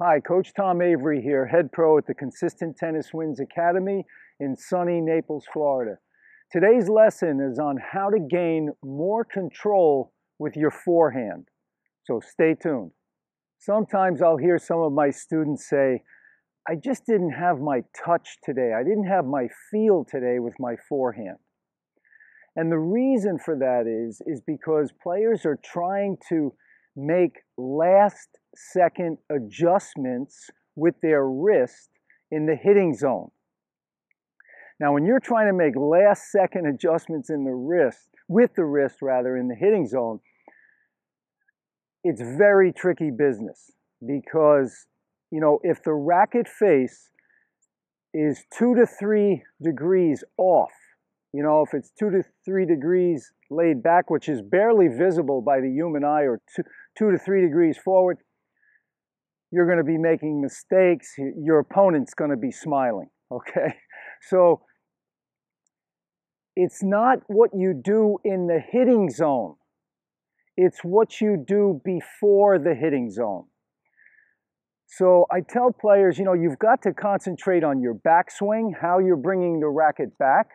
Hi, Coach Tom Avery here, head pro at the Consistent Tennis Wins Academy in sunny Naples, Florida. Today's lesson is on how to gain more control with your forehand. So stay tuned. Sometimes I'll hear some of my students say, I just didn't have my touch today. I didn't have my feel today with my forehand. And the reason for that is, is because players are trying to make last second adjustments with their wrist in the hitting zone. Now, when you're trying to make last second adjustments in the wrist, with the wrist rather, in the hitting zone, it's very tricky business because, you know, if the racket face is two to three degrees off, you know, if it's two to three degrees laid back, which is barely visible by the human eye, or two, two to three degrees forward, you're going to be making mistakes. Your opponent's going to be smiling, okay? So it's not what you do in the hitting zone. It's what you do before the hitting zone. So I tell players, you know, you've got to concentrate on your backswing, how you're bringing the racket back.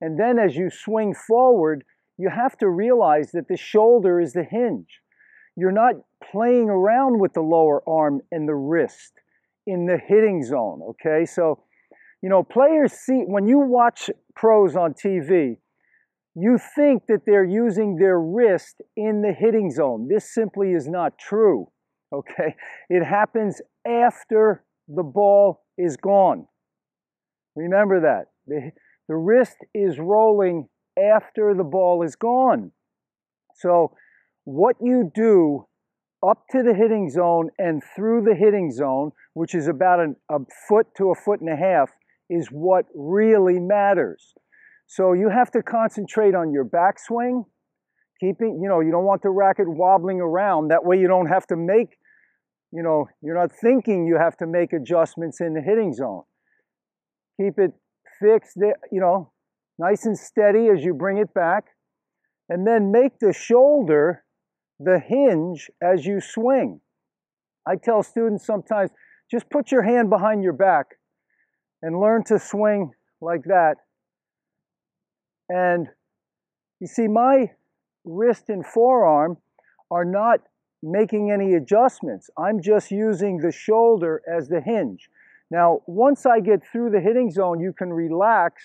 And then as you swing forward, you have to realize that the shoulder is the hinge. You're not playing around with the lower arm and the wrist in the hitting zone, okay? So, you know, players see, when you watch pros on TV, you think that they're using their wrist in the hitting zone. This simply is not true, okay? It happens after the ball is gone. Remember that. The, the wrist is rolling after the ball is gone. So, what you do up to the hitting zone and through the hitting zone, which is about an, a foot to a foot and a half, is what really matters. So you have to concentrate on your backswing, keeping, you know, you don't want the racket wobbling around. That way you don't have to make, you know, you're not thinking you have to make adjustments in the hitting zone. Keep it fixed, you know, nice and steady as you bring it back. And then make the shoulder the hinge as you swing. I tell students sometimes just put your hand behind your back and learn to swing like that. And you see, my wrist and forearm are not making any adjustments. I'm just using the shoulder as the hinge. Now, once I get through the hitting zone, you can relax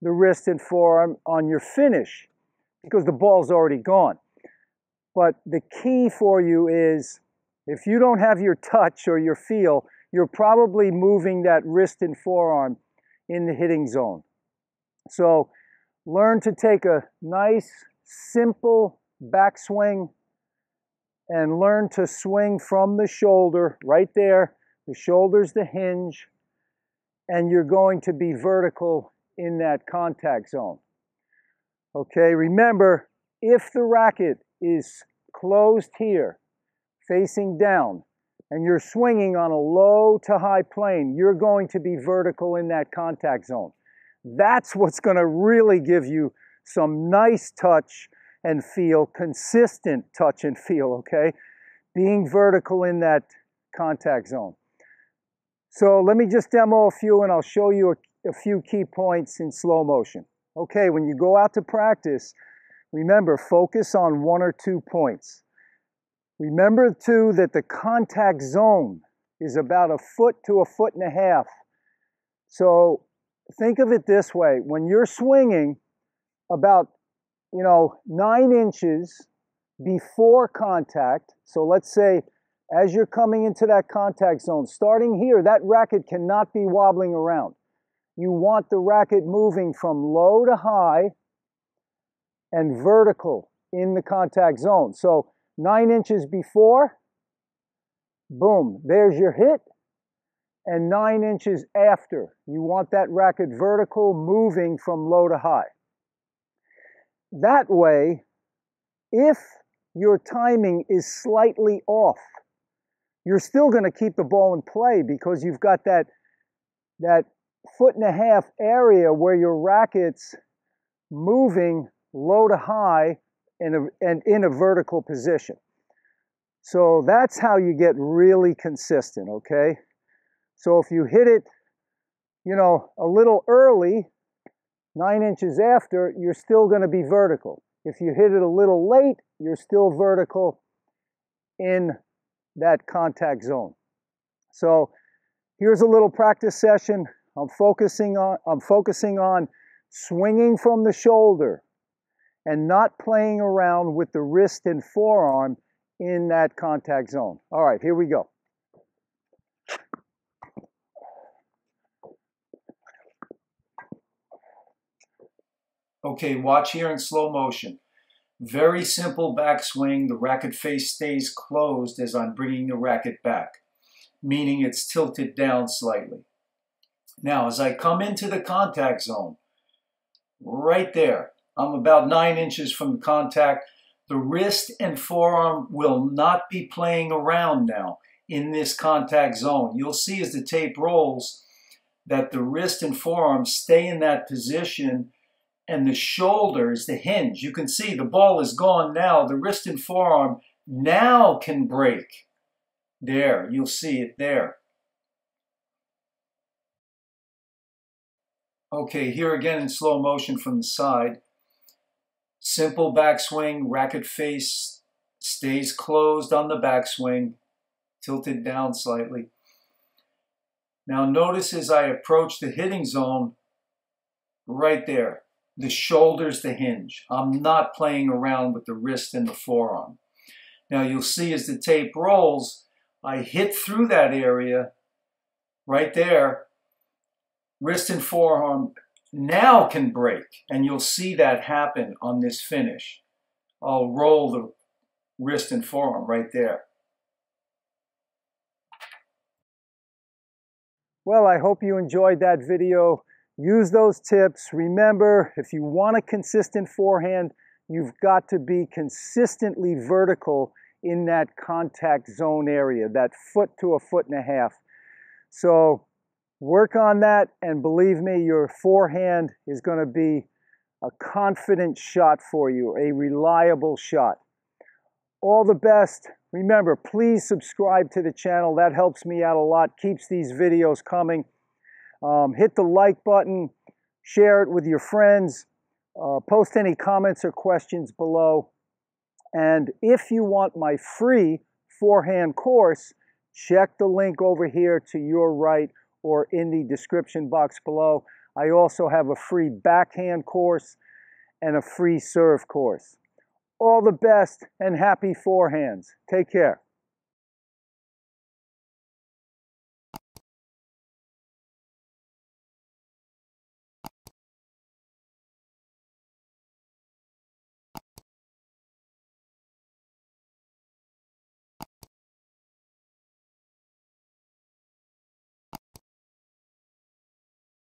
the wrist and forearm on your finish because the ball's already gone. But the key for you is if you don't have your touch or your feel, you're probably moving that wrist and forearm in the hitting zone. So learn to take a nice, simple backswing and learn to swing from the shoulder right there. The shoulder's the hinge, and you're going to be vertical in that contact zone. Okay, remember, if the racket is closed here, facing down, and you're swinging on a low to high plane, you're going to be vertical in that contact zone. That's what's going to really give you some nice touch and feel, consistent touch and feel, okay? Being vertical in that contact zone. So let me just demo a few and I'll show you a, a few key points in slow motion. Okay, when you go out to practice, Remember, focus on one or two points. Remember, too, that the contact zone is about a foot to a foot and a half. So think of it this way when you're swinging about, you know, nine inches before contact, so let's say as you're coming into that contact zone, starting here, that racket cannot be wobbling around. You want the racket moving from low to high and vertical in the contact zone. So nine inches before, boom, there's your hit. And nine inches after, you want that racket vertical moving from low to high. That way, if your timing is slightly off, you're still going to keep the ball in play because you've got that, that foot and a half area where your racket's moving low to high in a, and in a vertical position. So that's how you get really consistent, okay? So if you hit it, you know, a little early, nine inches after, you're still going to be vertical. If you hit it a little late, you're still vertical in that contact zone. So here's a little practice session. I'm focusing on I'm focusing on swinging from the shoulder and not playing around with the wrist and forearm in that contact zone. All right, here we go. Okay, watch here in slow motion. Very simple backswing. The racket face stays closed as I'm bringing the racket back, meaning it's tilted down slightly. Now, as I come into the contact zone, right there, I'm about nine inches from the contact. The wrist and forearm will not be playing around now in this contact zone. You'll see as the tape rolls that the wrist and forearm stay in that position and the shoulders, the hinge. You can see the ball is gone now. The wrist and forearm now can break. There, you'll see it there. Okay, here again in slow motion from the side. Simple backswing, racket face stays closed on the backswing, tilted down slightly. Now notice as I approach the hitting zone, right there, the shoulders the hinge. I'm not playing around with the wrist and the forearm. Now you'll see as the tape rolls, I hit through that area right there. Wrist and forearm now can break, and you'll see that happen on this finish. I'll roll the wrist and forearm right there. Well, I hope you enjoyed that video. Use those tips. Remember, if you want a consistent forehand, you've got to be consistently vertical in that contact zone area, that foot to a foot and a half. So work on that, and believe me, your forehand is going to be a confident shot for you, a reliable shot. All the best. Remember, please subscribe to the channel. That helps me out a lot, keeps these videos coming. Um, hit the like button, share it with your friends, uh, post any comments or questions below. And if you want my free forehand course, check the link over here to your right or in the description box below. I also have a free backhand course and a free serve course. All the best and happy forehands. Take care.